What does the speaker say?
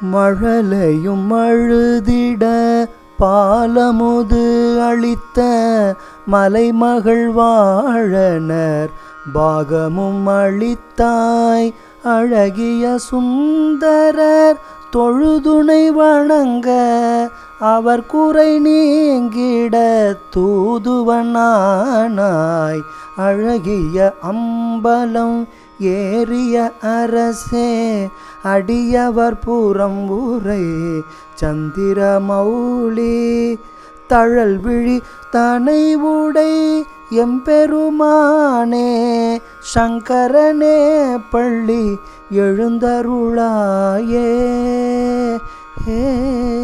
மழலையும் அழுதிட பாலமுது அளித்த மலைமகள் வாழனர். பாகமும் அளித்தாய் அழகிய சுந்தரர் தொழுதுணை வணங்க அவர் குறை நீங்கிட தூதுவனானாய். அழகிய அம்பலம் ஏறிய அரசே அடியவர் புறம் உரை சந்திர மௌலி தழல் விழி தனை உடை எம்பெருமானே சங்கரனே பள்ளி எழுந்தருளாயே. ஏ